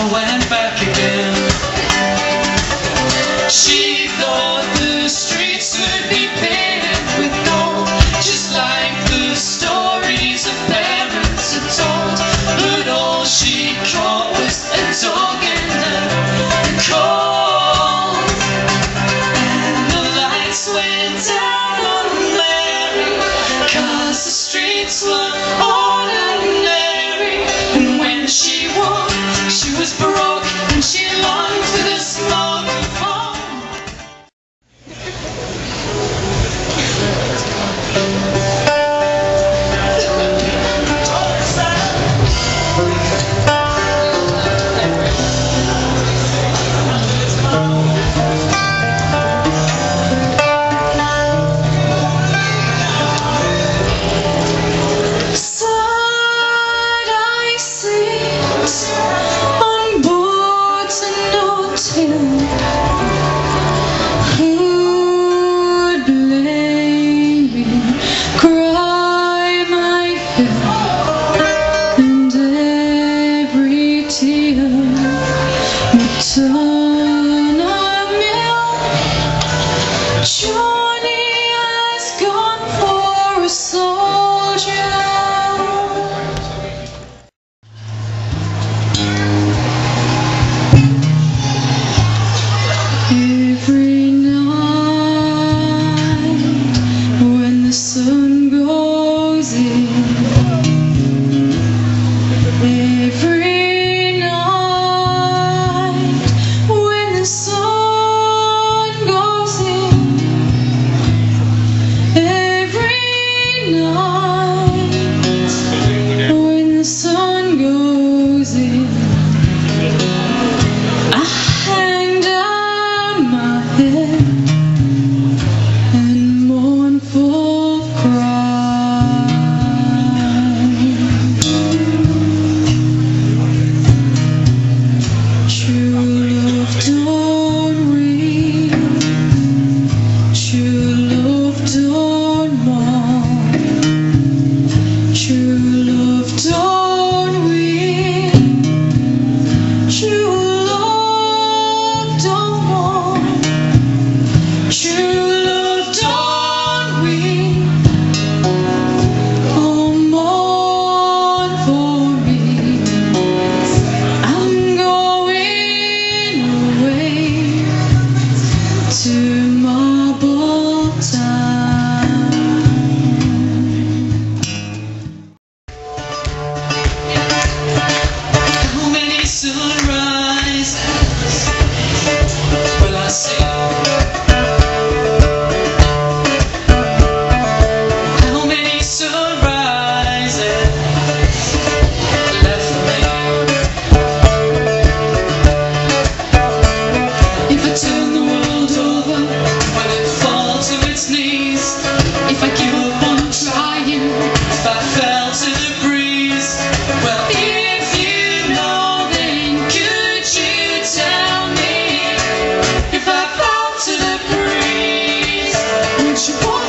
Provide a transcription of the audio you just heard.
never went back again. She thought the streets would be paved with gold, just like the stories of parents had told. But all she caught was a dog in the cold, and the lights went down on Mary, cause the streets were. She was born. too. you want.